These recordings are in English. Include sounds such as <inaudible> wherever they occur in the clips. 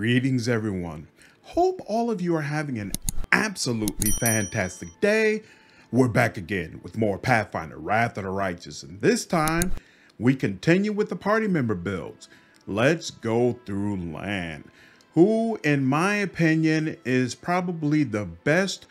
Greetings, everyone. Hope all of you are having an absolutely fantastic day. We're back again with more Pathfinder Wrath of the Righteous, and this time we continue with the party member builds. Let's go through Lann, who, in my opinion, is probably the best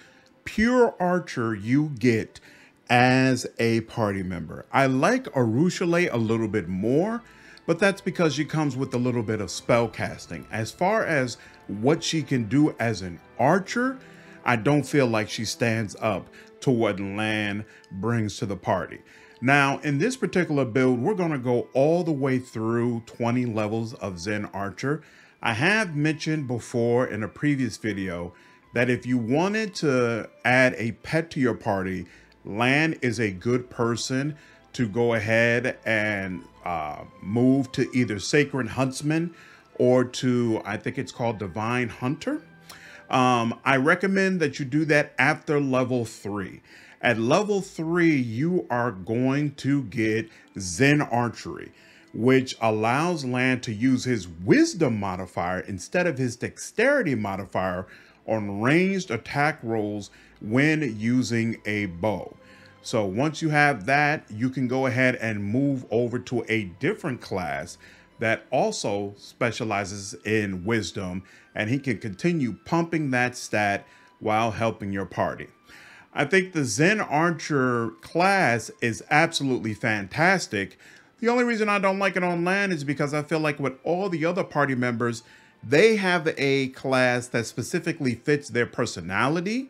pure archer you get as a party member. I like Arueshalae a little bit more but that's because she comes with a little bit of spell casting. As far as what she can do as an archer, I don't feel like she stands up to what Lann brings to the party. Now, in this particular build, we're going to go all the way through 20 levels of Zen Archer. I have mentioned before in a previous video that if you wanted to add a pet to your party, Lann is a good person to go ahead and uh, move to either Sacred Huntsman or to, I think it's called Divine Hunter. Um, I recommend that you do that after level three. At level three, you are going to get Zen Archery, which allows Lann to use his Wisdom modifier instead of his Dexterity modifier on ranged attack rolls when using a bow. So once you have that, you can go ahead and move over to a different class that also specializes in wisdom and he can continue pumping that stat while helping your party. I think the Zen Archer class is absolutely fantastic. The only reason I don't like it on Lann is because I feel like with all the other party members, they have a class that specifically fits their personality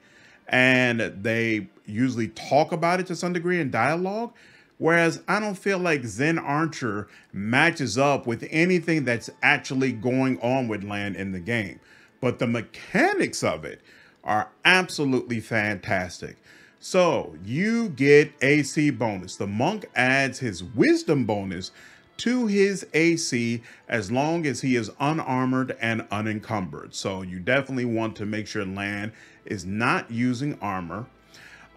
and they usually talk about it to some degree in dialogue. Whereas I don't feel like Zen Archer matches up with anything that's actually going on with Lann in the game. But the mechanics of it are absolutely fantastic. So you get AC bonus. The monk adds his wisdom bonus to his AC as long as he is unarmored and unencumbered. So you definitely want to make sure Lann is not using armor.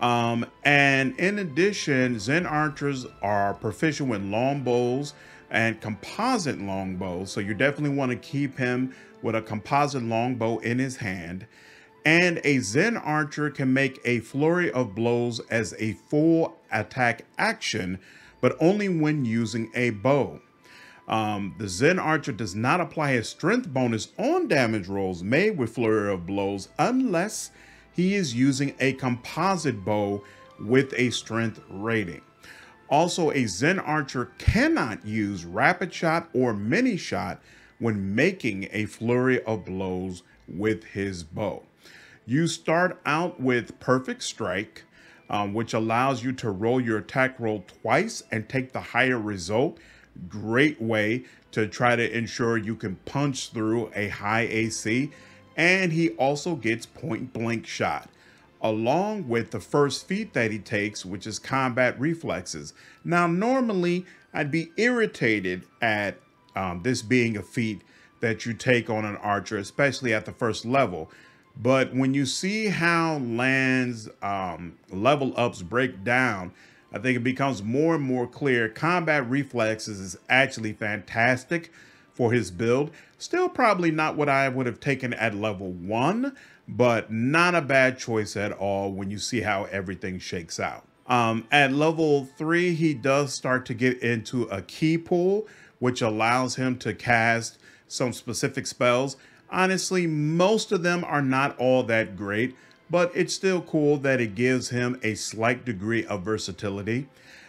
Um, and in addition, Zen archers are proficient with longbows and composite longbows. So you definitely want to keep him with a composite longbow in his hand. And a Zen archer can make a flurry of blows as a full attack action, but only when using a bow. Um, the Zen Archer does not apply his strength bonus on damage rolls made with Flurry of Blows unless he is using a composite bow with a strength rating. Also, a Zen Archer cannot use Rapid Shot or Manyshot when making a Flurry of Blows with his bow. You start out with Perfect Strike, um, which allows you to roll your attack roll twice and take the higher result. Great way to try to ensure you can punch through a high AC and he also gets point blank shot, along with the first feat that he takes, which is combat reflexes. Now, normally I'd be irritated at um, this being a feat that you take on an archer, especially at the first level. But when you see how Lann's um, level ups break down, I think it becomes more and more clear. Combat reflexes is actually fantastic for his build. Still probably not what I would have taken at level one, but not a bad choice at all when you see how everything shakes out. Um, at level three, he does start to get into a ki pool, which allows him to cast some specific spells. Honestly, most of them are not all that great, but it's still cool that it gives him a slight degree of versatility.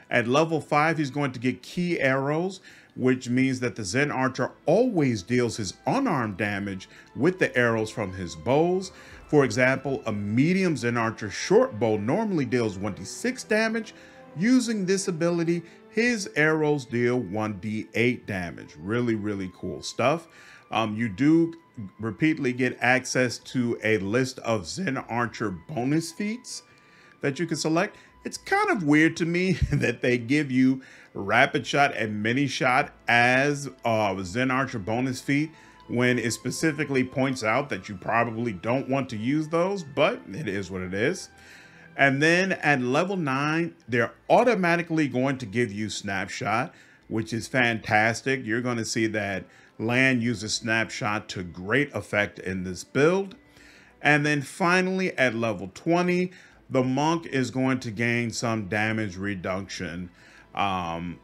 At level 5, he's going to get ki arrows, which means that the Zen Archer always deals his unarmed damage with the arrows from his bows. For example, a medium Zen Archer short bow normally deals 1d6 damage. Using this ability, his arrows deal 1d8 damage. Really, really cool stuff. Um, you do repeatedly get access to a list of Zen Archer bonus feats that you can select. It's kind of weird to me <laughs> that they give you rapid shot and Manyshot as uh, Zen Archer bonus feat when it specifically points out that you probably don't want to use those, but it is what it is. And then at level 9, they're automatically going to give you Snapshot, which is fantastic. You're going to see that Lann uses Snapshot to great effect in this build. And then finally at level 20, the monk is going to gain some damage reduction um,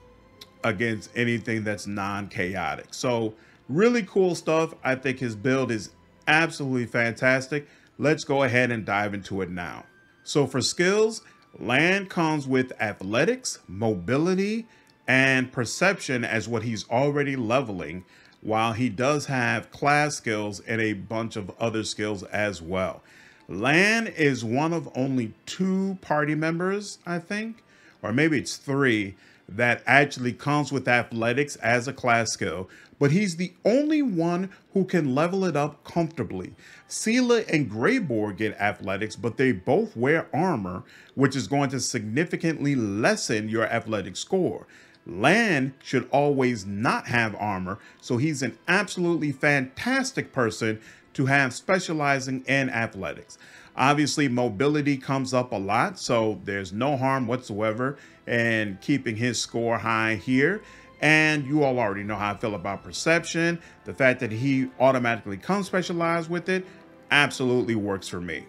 against anything that's non-chaotic. So really cool stuff. I think his build is absolutely fantastic. Let's go ahead and dive into it now. So for skills, Lann comes with athletics, mobility, and perception as what he's already leveling, while he does have class skills and a bunch of other skills as well. Lann is one of only two party members, I think, or maybe it's three, that actually comes with athletics as a class skill, but he's the only one who can level it up comfortably. Seelah and Greybor get athletics, but they both wear armor, which is going to significantly lessen your athletic score. Lann should always not have armor, so he's an absolutely fantastic person to have specializing in athletics. Obviously, mobility comes up a lot, so there's no harm whatsoever in keeping his score high here. And you all already know how I feel about perception. The fact that he automatically comes specialized with it absolutely works for me.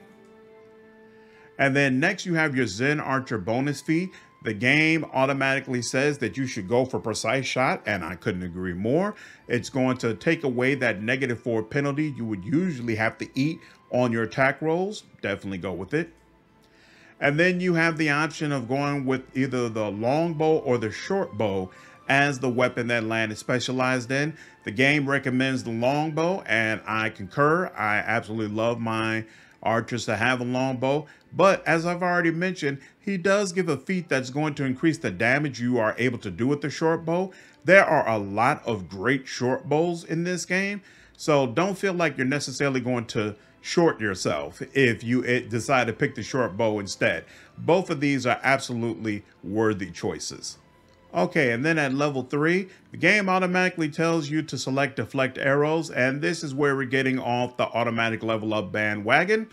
And then next you have your Zen Archer bonus feat. The game automatically says that you should go for precise shot, and I couldn't agree more. It's going to take away that negative four penalty you would usually have to eat on your attack rolls. Definitely go with it. And then you have the option of going with either the longbow or the short bow as the weapon that Lann is specialized in. The game recommends the longbow, and I concur. I absolutely love my archers to have a longbow. But as I've already mentioned, he does give a feat that's going to increase the damage you are able to do with the short bow. There are a lot of great short bows in this game, so don't feel like you're necessarily going to short yourself if you eh, decide to pick the short bow instead. Both of these are absolutely worthy choices. Okay, and then at level 3, the game automatically tells you to select deflect arrows, and this is where we're getting off the automatic level up bandwagon.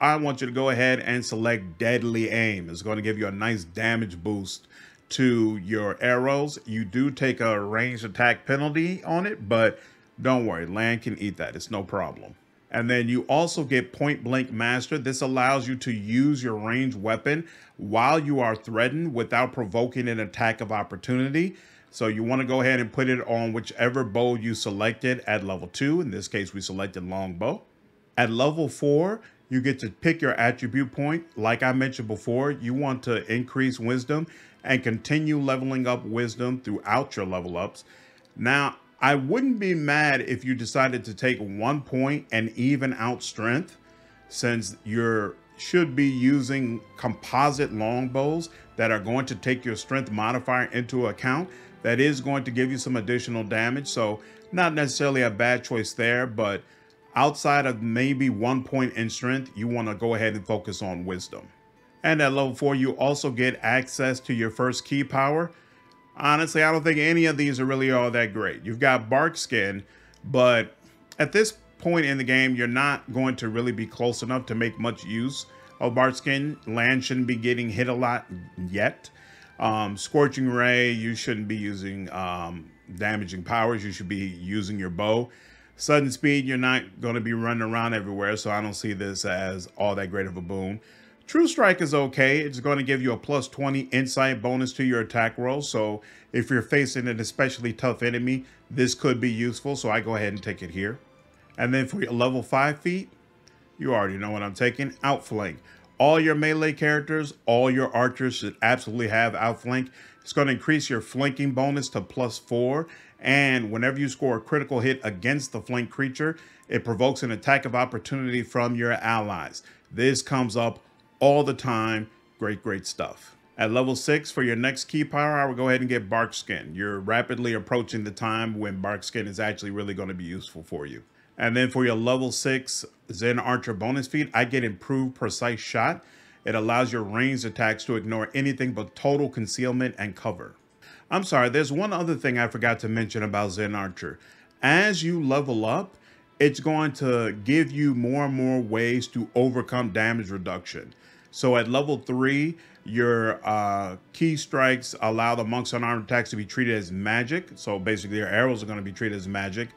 I want you to go ahead and select deadly aim. It's going to give you a nice damage boost to your arrows. You do take a ranged attack penalty on it, but don't worry, Lann can eat that. It's no problem. And then you also get point blank master. This allows you to use your ranged weapon while you are threatened without provoking an attack of opportunity. So you want to go ahead and put it on whichever bow you selected at level two. In this case, we selected longbow. At level four, you get to pick your attribute point. Like I mentioned before, you want to increase wisdom and continue leveling up wisdom throughout your level ups. Now, I wouldn't be mad if you decided to take one point and even out strength since you should be using composite longbows that are going to take your strength modifier into account. That is going to give you some additional damage. So not necessarily a bad choice there, but outside of maybe one point in strength, you want to go ahead and focus on wisdom. And at level four, you also get access to your first ki power. Honestly, I don't think any of these are really all that great. You've got bark skin, but at this point in the game, you're not going to really be close enough to make much use of bark skin. Lann shouldn't be getting hit a lot yet. Um, Scorching Ray, you shouldn't be using um, damaging powers. You should be using your bow. Sudden speed, you're not going to be running around everywhere, so I don't see this as all that great of a boon. True Strike is okay. It's going to give you a plus 20 insight bonus to your attack roll. So if you're facing an especially tough enemy, this could be useful. So I go ahead and take it here. And then for your level 5 feat, you already know what I'm taking. Outflank. All your melee characters, all your archers should absolutely have outflank. It's going to increase your flanking bonus to plus 4. And whenever you score a critical hit against the flank creature, it provokes an attack of opportunity from your allies. This comes up all the time. Great, great stuff. At level 6, for your next ki power, would go ahead and get Bark Skin. You're rapidly approaching the time when Bark Skin is actually really going to be useful for you. And then for your level 6 Zen Archer bonus feat, I get Improved Precise Shot. It allows your ranged attacks to ignore anything but total concealment and cover. I'm sorry, there's one other thing I forgot to mention about Zen Archer. As you level up, it's going to give you more and more ways to overcome damage reduction. So at level three, Your uh, ki strikes allow the monks unarmed attacks to be treated as magic. So basically, your arrows are going to be treated as magic.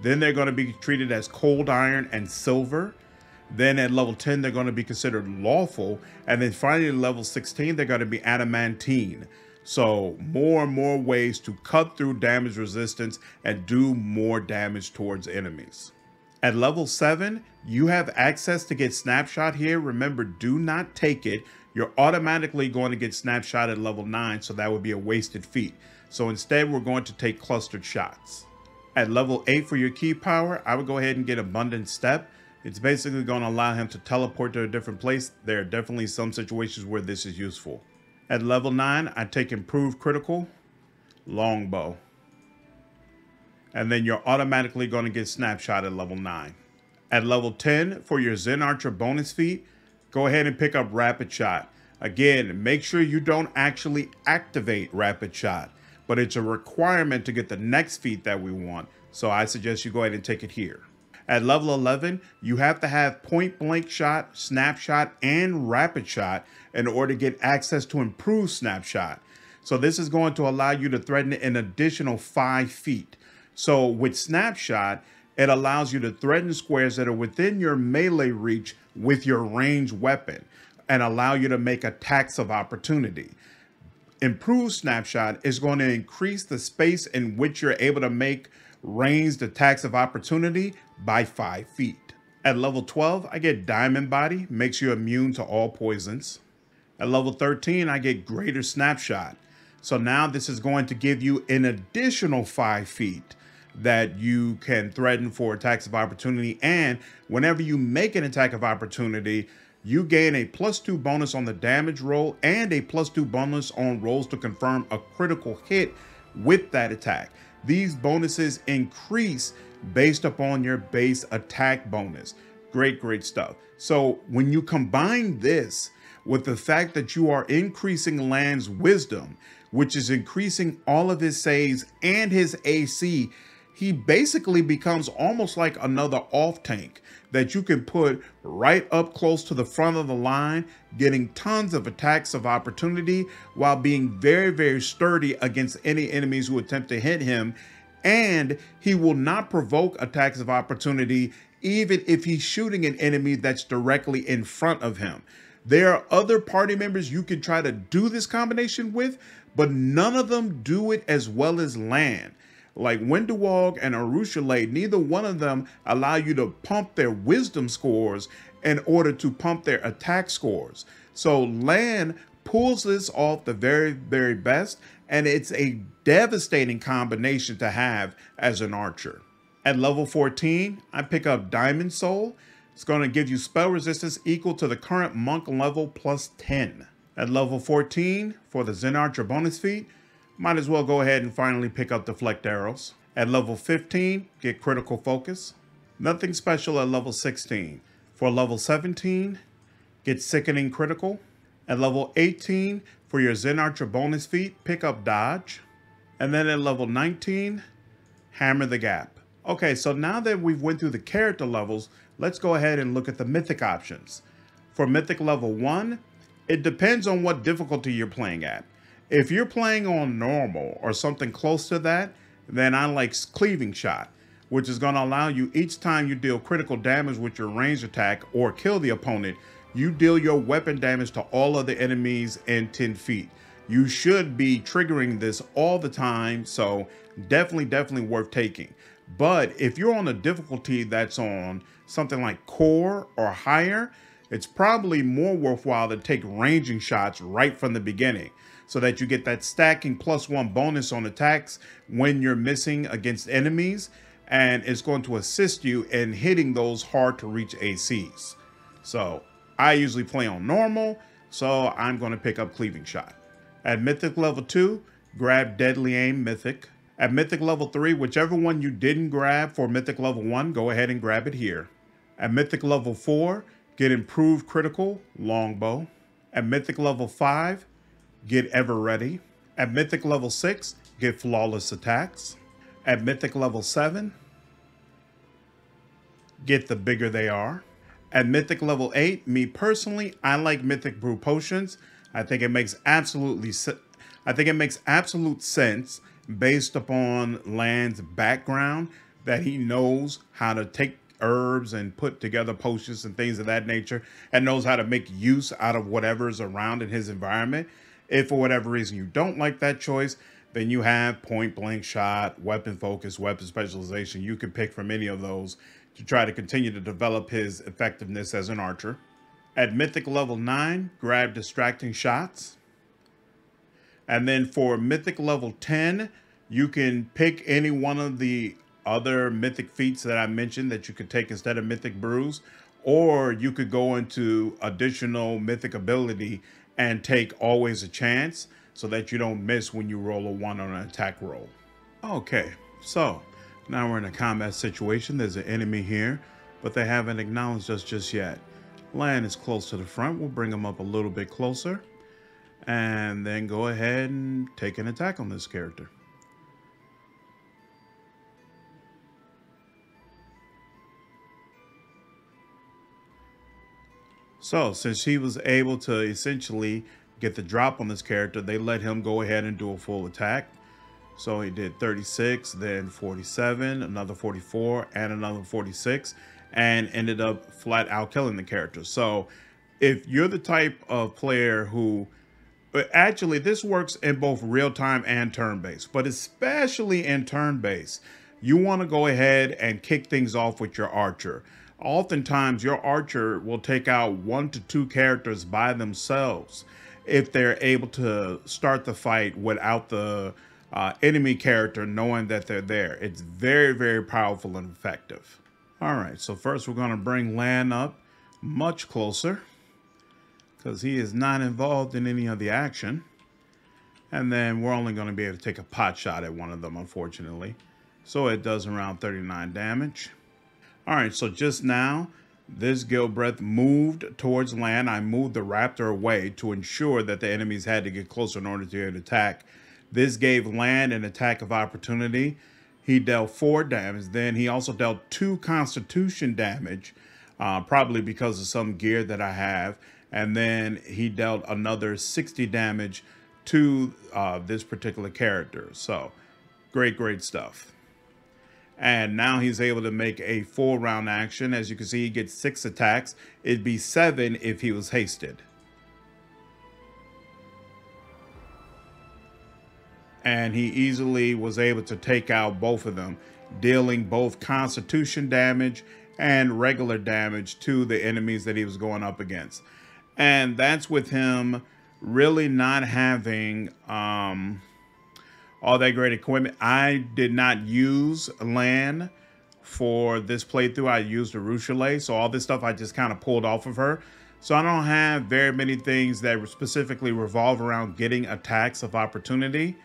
Then they're going to be treated as cold iron and silver. Then at level 10, they're going to be considered lawful. And then finally, at level 16, they're going to be adamantine. So more and more ways to cut through damage resistance and do more damage towards enemies. At level 7, you have access to get snapshot here. Remember, do not take it. You're automatically going to get snapshot at level 9, so that would be a wasted feat. So instead, we're going to take clustered shots. At level 8 for your ki power, I would go ahead and get Abundant Step. It's basically going to allow him to teleport to a different place. There are definitely some situations where this is useful. At level 9, I take Improved Critical, Longbow. And then you're automatically going to get Snapshot at level 9. At level 10, for your Zen Archer bonus feat, go ahead and pick up Rapid Shot. Again, make sure you don't actually activate Rapid Shot, but it's a requirement to get the next feat that we want. So I suggest you go ahead and take it here. At level 11, you have to have point blank shot, snapshot, and rapid shot in order to get access to improved snapshot. So this is going to allow you to threaten an additional five feet. So with snapshot, it allows you to threaten squares that are within your melee reach with your ranged weapon and allow you to make attacks of opportunity. Improved snapshot is going to increase the space in which you're able to make ranged attacks of opportunity by 5 feet. At level 12, I get Diamond Body, makes you immune to all poisons. At level 13, I get Greater Snapshot. So now this is going to give you an additional 5 feet that you can threaten for attacks of opportunity. And whenever you make an attack of opportunity, you gain a plus two bonus on the damage roll and a plus two bonus on rolls to confirm a critical hit with that attack. These bonuses increase based upon your base attack bonus. Great, great stuff. So when you combine this with the fact that you are increasing Lann's wisdom, which is increasing all of his saves and his AC, he basically becomes almost like another off tank that you can put right up close to the front of the line, getting tons of attacks of opportunity while being very, very sturdy against any enemies who attempt to hit him. And he will not provoke attacks of opportunity even if he's shooting an enemy that's directly in front of him. There are other party members you can try to do this combination with, but none of them do it as well as Lann like Wenduag and Arueshalae, neither one of them allow you to pump their wisdom scores in order to pump their attack scores. So Lann pulls this off the very, very best, and it's a devastating combination to have as an archer. At level 14, I pick up Diamond Soul. It's going to give you spell resistance equal to the current monk level plus 10. At level 14, for the Zen Archer bonus feat, might as well go ahead and finally pick up Deflect Arrows. At level 15, get Critical Focus. Nothing special at level 16. For level 17, get Sickening Critical. At level 18, for your Zen Archer bonus feat, pick up Dodge. And then at level 19, Hammer the Gap. Okay, so now that we've went through the character levels, let's go ahead and look at the Mythic options. For Mythic level 1, it depends on what difficulty you're playing at. If you're playing on normal or something close to that, then I like cleaving shot, which is going to allow you each time you deal critical damage with your range attack or kill the opponent, you deal your weapon damage to all of the enemies in 10 feet. You should be triggering this all the time, so definitely, definitely worth taking. But if you're on a difficulty that's on something like core or higher, it's probably more worthwhile to take ranging shots right from the beginning so that you get that stacking plus one bonus on attacks when you're missing against enemies. And it's going to assist you in hitting those hard to reach ACs. So I usually play on normal, so I'm going to pick up Cleaving Shot. At Mythic level 2, grab Deadly Aim Mythic. At Mythic level 3, whichever one you didn't grab for Mythic level 1, go ahead and grab it here. At Mythic level 4, get Improved Critical Longbow. At Mythic level 5, get Ever Ready. At Mythic level 6, get Flawless Attacks. At Mythic level 7, get The Bigger They Are. At Mythic level 8, me personally, I like Mythic Brew Potions. I think it makes absolutely I think it makes absolute sense based upon Lann's background that he knows how to take herbs and put together potions and things of that nature and knows how to make use out of whatever's around in his environment. If for whatever reason you don't like that choice, then you have point blank shot, weapon focus, weapon specialization. You can pick from any of those to try to continue to develop his effectiveness as an archer. At mythic level 9, grab distracting shots. And then for mythic level 10, you can pick any one of the other mythic feats that I mentioned that you could take instead of mythic brews, or you could go into additional mythic ability and take always a chance so that you don't miss when you roll a one on an attack roll. Okay, so now we're in a combat situation. There's an enemy here, but they haven't acknowledged us just yet. Lann is close to the front. We'll bring him up a little bit closer and then go ahead and take an attack on this character. So since he was able to essentially get the drop on this character, they let him go ahead and do a full attack. So he did 36, then 47, another 44, and another 46, and ended up flat out killing the character. So if you're the type of player who uh, actually this works in both real time and turn based, but especially in turn based, you want to go ahead and kick things off with your archer oftentimes your archer will take out one to two characters by themselves if they're able to start the fight without the uh, enemy character knowing that they're there. It's very, very powerful and effective. All right, so first we're going to bring Lann up much closer because he is not involved in any of the action. And then we're only going to be able to take a pot shot at one of them, unfortunately. So it does around 39 damage. All right, so just now, this Gibrileth moved towards Lann. I moved the Raptor away to ensure that the enemies had to get closer in order to attack. This gave Lann an attack of opportunity. He dealt four damage. Then he also dealt two constitution damage, uh, probably because of some gear that I have. And then he dealt another 60 damage to uh, this particular character. So great, great stuff. And now he's able to make a full round action. As you can see, he gets six attacks. It'd be seven if he was hasted. And he easily was able to take out both of them, dealing both constitution damage and regular damage to the enemies that he was going up against. And that's with him really not having um, all that great equipment. I did not use Lann for this playthrough. I used Arueshalae, so all this stuff I just kind of pulled off of her. So I don't have very many things that specifically revolve around getting attacks of opportunity,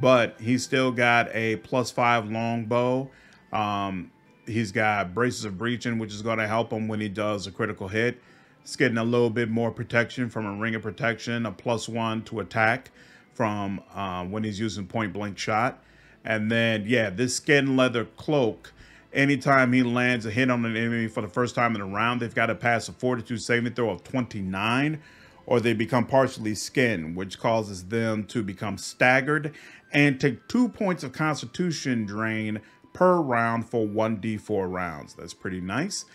but he's still got a plus five longbow. Um, he's got braces of breaching, which is going to help him when he does a critical hit. He's getting a little bit more protection from a ring of protection, a plus one to attack from uh, when he's using point blank shot. And then, yeah, this skin leather cloak, anytime he lands a hit on an enemy for the first time in a round, they've got to pass a fortitude saving throw of 29, or they become partially skinned, which causes them to become staggered and take two points of constitution drain per round for 1d4 rounds. That's pretty nice.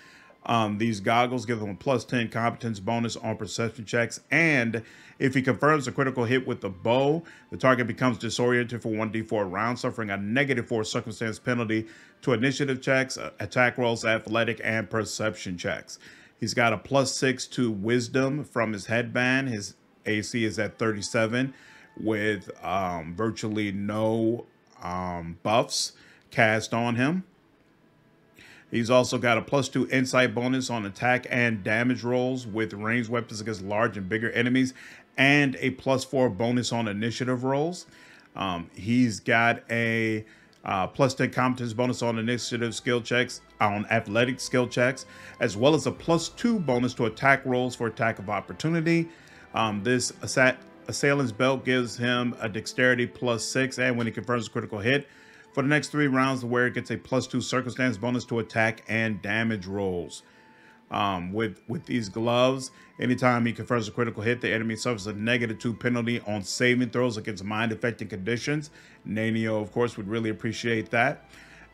Um, these goggles give them a plus 10 competence bonus on perception checks. And if he confirms a critical hit with the bow, the target becomes disoriented for 1d4 rounds, suffering a negative 4 circumstance penalty to initiative checks, uh, attack rolls, athletic, and perception checks. He's got a plus 6 to wisdom from his headband. His AC is at 37 with um, virtually no um, buffs cast on him. He's also got a plus two insight bonus on attack and damage rolls with ranged weapons against large and bigger enemies, and a plus four bonus on initiative rolls. Um, he's got a uh, plus 10 competence bonus on initiative skill checks, on athletic skill checks, as well as a plus two bonus to attack rolls for attack of opportunity. Um, this assailant's belt gives him a dexterity plus six, and when he confirms a critical hit, for the next three rounds, the wearer gets a plus two circumstance bonus to attack and damage rolls. um, with with these gloves. Anytime he confers a critical hit, the enemy suffers a negative two penalty on saving throws against mind affecting conditions. Nenio, of course, would really appreciate that.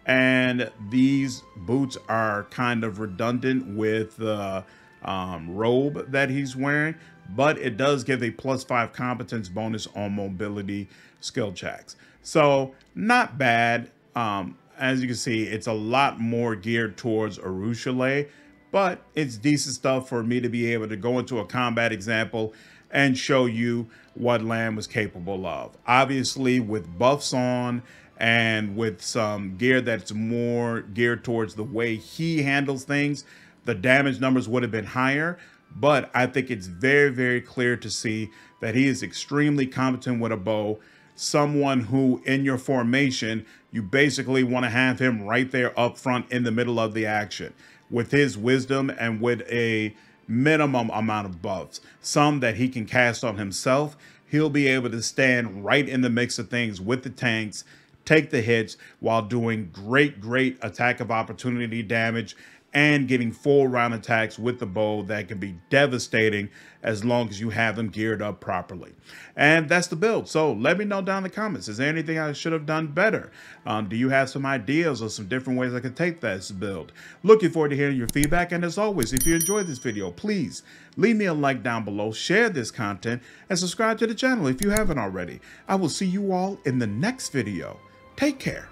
And these boots are kind of redundant with the um, robe that he's wearing, but it does give a plus five competence bonus on mobility skill checks. So not bad. Um, as you can see, it's a lot more geared towards Arueshalae but it's decent stuff for me to be able to go into a combat example and show you what Lann was capable of. Obviously, with buffs on and with some gear that's more geared towards the way he handles things, the damage numbers would have been higher. But I think it's very, very clear to see that he is extremely competent with a bow. Someone who, in your formation, you basically want to have him right there up front in the middle of the action with his wisdom and with a minimum amount of buffs, some that he can cast on himself, he'll be able to stand right in the mix of things with the tanks, take the hits while doing great, great attack of opportunity damage and getting full round attacks with the bow that can be devastating as long as you have them geared up properly. And that's the build. So let me know down in the comments. Is there anything I should have done better? Um, do you have some ideas or some different ways I could take this build? Looking forward to hearing your feedback. And as always, if you enjoyed this video, please leave me a like down below, share this content, and subscribe to the channel if you haven't already. I will see you all in the next video. Take care.